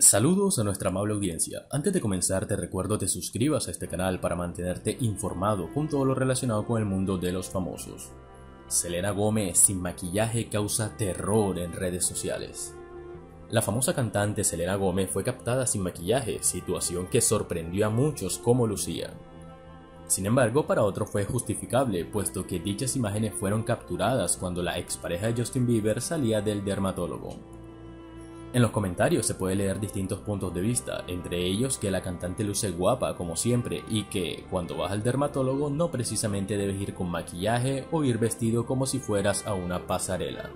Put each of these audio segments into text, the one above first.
Saludos a nuestra amable audiencia. Antes de comenzar te recuerdo te suscribas a este canal para mantenerte informado con todo lo relacionado con el mundo de los famosos. Selena Gómez sin maquillaje causa terror en redes sociales. La famosa cantante Selena Gómez fue captada sin maquillaje, situación que sorprendió a muchos como lucía. Sin embargo, para otros fue justificable, puesto que dichas imágenes fueron capturadas cuando la expareja de Justin Bieber salía del dermatólogo. En los comentarios se puede leer distintos puntos de vista, entre ellos que la cantante luce guapa como siempre y que cuando vas al dermatólogo no precisamente debes ir con maquillaje o ir vestido como si fueras a una pasarela.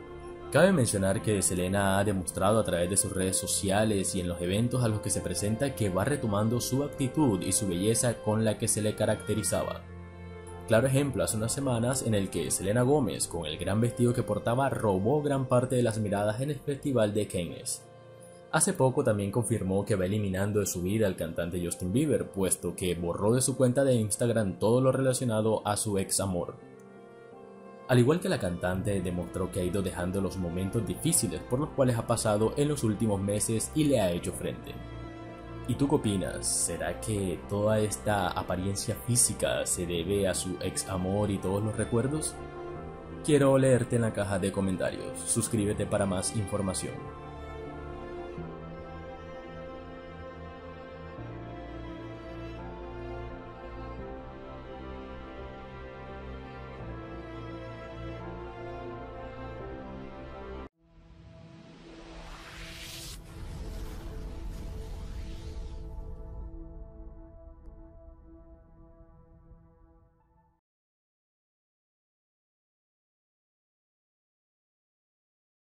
Cabe mencionar que Selena ha demostrado a través de sus redes sociales y en los eventos a los que se presenta que va retomando su actitud y su belleza con la que se le caracterizaba. Claro ejemplo hace unas semanas en el que Selena Gómez, con el gran vestido que portaba, robó gran parte de las miradas en el festival de Cannes. Hace poco también confirmó que va eliminando de su vida al cantante Justin Bieber, puesto que borró de su cuenta de Instagram todo lo relacionado a su ex amor. Al igual que la cantante, demostró que ha ido dejando los momentos difíciles por los cuales ha pasado en los últimos meses y le ha hecho frente. ¿Y tú qué opinas? ¿Será que toda esta apariencia física se debe a su ex amor y todos los recuerdos? Quiero leerte en la caja de comentarios. Suscríbete para más información.